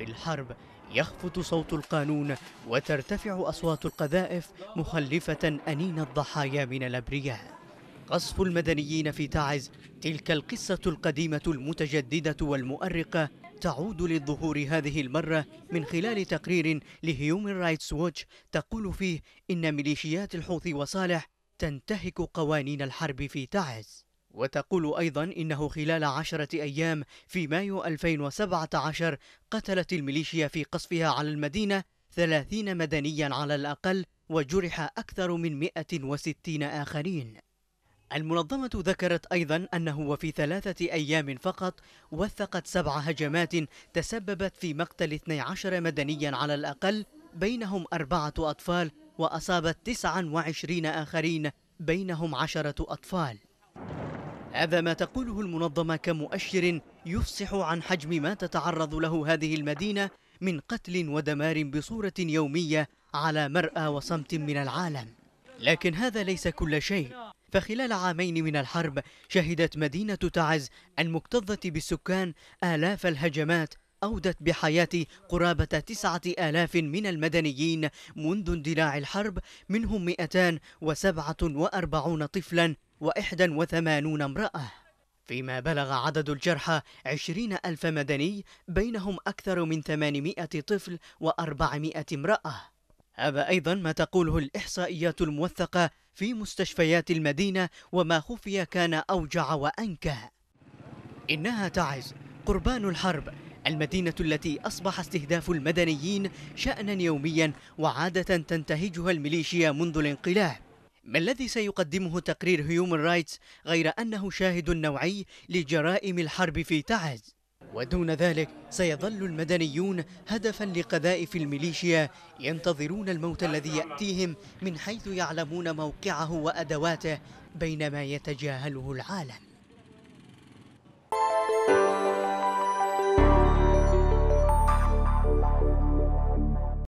في الحرب يخفت صوت القانون وترتفع أصوات القذائف مخلفة أنين الضحايا من الأبرياء. قصف المدنيين في تعز تلك القصة القديمة المتجددة والمؤرقة تعود للظهور هذه المرة من خلال تقرير لهيومن رايتس ووتش تقول فيه إن ميليشيات الحوثي وصالح تنتهك قوانين الحرب في تعز. وتقول أيضا إنه خلال عشرة أيام في مايو 2017 قتلت الميليشيا في قصفها على المدينة ثلاثين مدنيا على الأقل وجرح أكثر من 160 آخرين. المنظمة ذكرت أيضا أنه وفي ثلاثة أيام فقط وثقت سبع هجمات تسببت في مقتل 12 مدنيا على الأقل بينهم أربعة أطفال وأصابت 29 آخرين بينهم عشرة أطفال. هذا ما تقوله المنظمة كمؤشر يفصح عن حجم ما تتعرض له هذه المدينة من قتل ودمار بصورة يومية على مرأى وصمت من العالم. لكن هذا ليس كل شيء. فخلال عامين من الحرب شهدت مدينة تعز المكتظة بالسكان آلاف الهجمات أودت بحياة قرابة تسعة آلاف من المدنيين منذ اندلاع الحرب منهم 247 طفلا وإحدى وثمانون امرأة. فيما بلغ عدد الجرحى عشرين ألف مدني بينهم أكثر من ثمانمائة طفل وأربعمائة امرأة. هذا أيضا ما تقوله الإحصائيات الموثقة في مستشفيات المدينة وما خفي كان أوجع وأنكى. إنها تعز قربان الحرب المدينة التي أصبح استهداف المدنيين شأنا يوميا وعادة تنتهجها الميليشيا منذ الانقلاب. ما الذي سيقدمه تقرير هيومن رايتس غير أنه شاهد نوعي لجرائم الحرب في تعز؟ ودون ذلك سيظل المدنيون هدفا لقذائف الميليشيا ينتظرون الموت الذي يأتيهم من حيث يعلمون موقعه وأدواته بينما يتجاهله العالم.